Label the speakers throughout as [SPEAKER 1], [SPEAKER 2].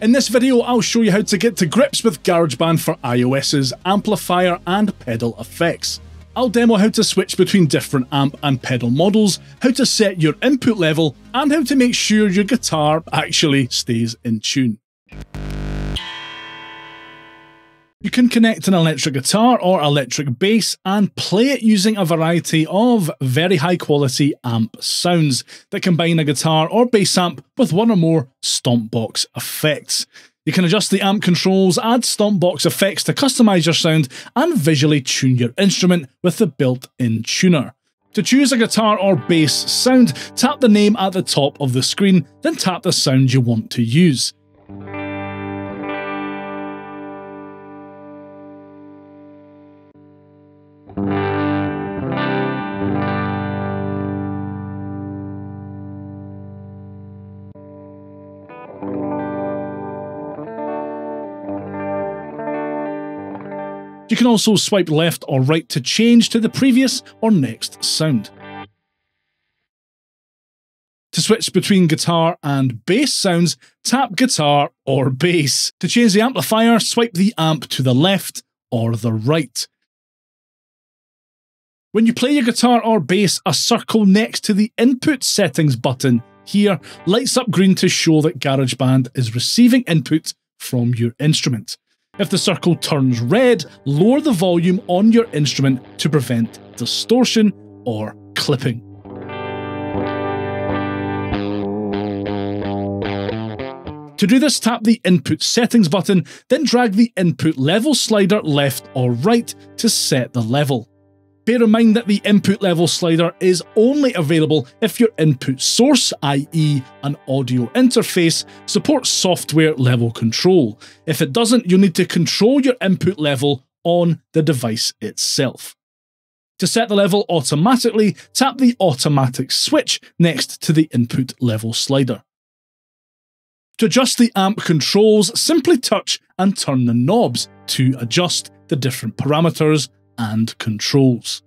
[SPEAKER 1] In this video, I'll show you how to get to grips with GarageBand for iOS's amplifier and pedal effects. I'll demo how to switch between different amp and pedal models, how to set your input level, and how to make sure your guitar actually stays in tune. You can connect an electric guitar or electric bass and play it using a variety of very high quality amp sounds that combine a guitar or bass amp with one or more Stompbox effects. You can adjust the amp controls, add Stompbox effects to customize your sound, and visually tune your instrument with the built in tuner. To choose a guitar or bass sound, tap the name at the top of the screen, then tap the sound you want to use. You can also swipe left or right to change to the previous or next sound. To switch between guitar and bass sounds, tap guitar or bass. To change the amplifier, swipe the amp to the left or the right. When you play your guitar or bass, a circle next to the input settings button here lights up green to show that GarageBand is receiving input from your instrument. If the circle turns red, lower the volume on your instrument to prevent distortion or clipping. To do this, tap the Input Settings button, then drag the input level slider left or right to set the level. Bear in mind that the input level slider is only available if your input source, i.e., an audio interface, supports software level control. If it doesn't, you'll need to control your input level on the device itself. To set the level automatically, tap the automatic switch next to the input level slider. To adjust the amp controls, simply touch and turn the knobs to adjust the different parameters and controls.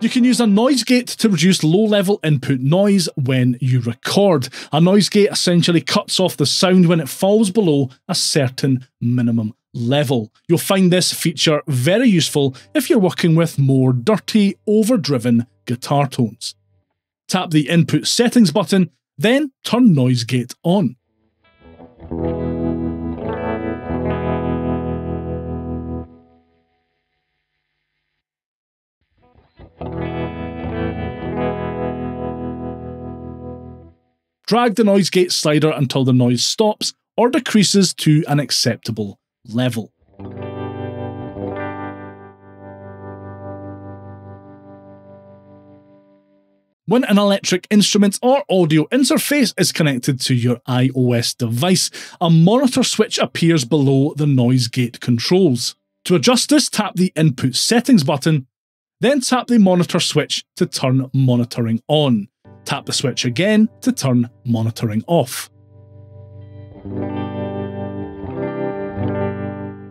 [SPEAKER 1] You can use a noise gate to reduce low level input noise when you record. A noise gate essentially cuts off the sound when it falls below a certain minimum level. You'll find this feature very useful if you're working with more dirty, overdriven guitar tones. Tap the Input Settings button, then turn Noise Gate on. Drag the noise gate slider until the noise stops or decreases to an acceptable level. When an electric instrument or audio interface is connected to your iOS device, a monitor switch appears below the noise gate controls. To adjust this, tap the Input Settings button, then tap the monitor switch to turn monitoring on. Tap the switch again to turn monitoring off.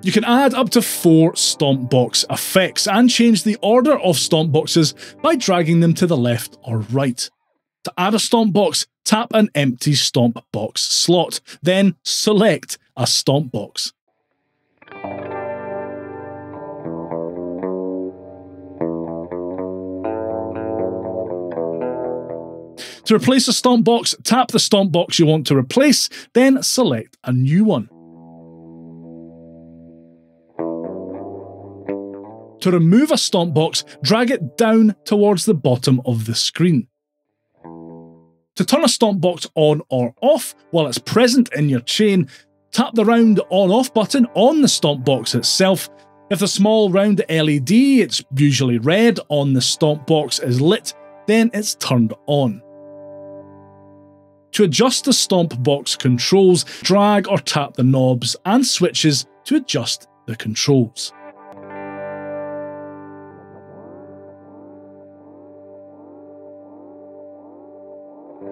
[SPEAKER 1] You can add up to four Stompbox effects and change the order of Stompboxes by dragging them to the left or right. To add a Stompbox, tap an empty Stompbox slot, then select a Stompbox. To replace a Stompbox, tap the Stompbox you want to replace, then select a new one. To remove a stomp box, drag it down towards the bottom of the screen. To turn a stomp box on or off while it's present in your chain, tap the round on off button on the stomp box itself. If the small round LED, it's usually red, on the stomp box is lit, then it's turned on. To adjust the stomp box controls, drag or tap the knobs and switches to adjust the controls. You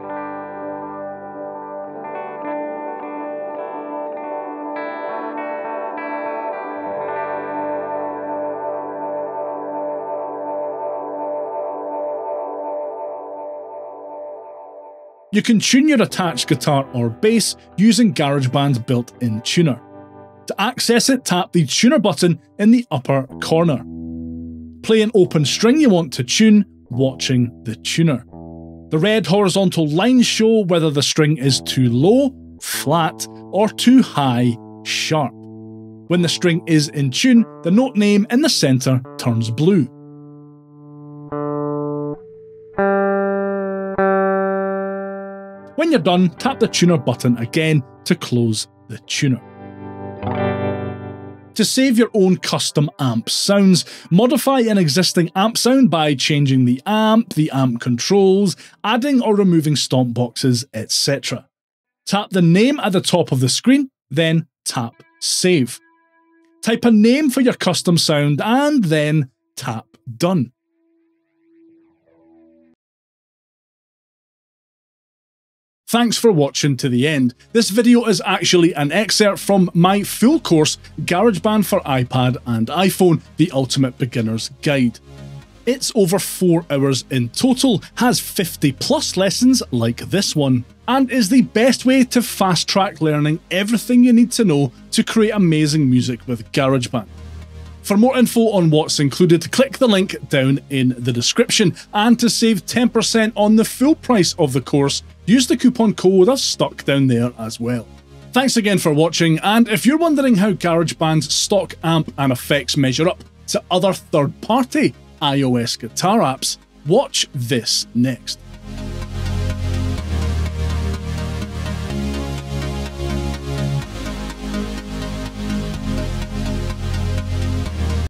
[SPEAKER 1] can tune your attached guitar or bass using GarageBand's built-in tuner. To access it, tap the tuner button in the upper corner. Play an open string you want to tune, watching the tuner. The red horizontal lines show whether the string is too low, flat, or too high, sharp. When the string is in tune, the note name in the centre turns blue. When you're done, tap the tuner button again to close the tuner. To save your own custom amp sounds, modify an existing amp sound by changing the amp, the amp controls, adding or removing stomp boxes, etc. Tap the name at the top of the screen, then tap Save. Type a name for your custom sound and then tap Done. Thanks for watching to the end. This video is actually an excerpt from my full course, GarageBand for iPad and iPhone, the Ultimate Beginner's Guide. It's over 4 hours in total, has 50 plus lessons like this one, and is the best way to fast track learning everything you need to know to create amazing music with GarageBand. For more info on what's included, click the link down in the description. And to save 10% on the full price of the course, use the coupon code I've stuck down there as well. Thanks again for watching, and if you're wondering how GarageBand's stock amp and effects measure up to other third party iOS guitar apps, watch this next.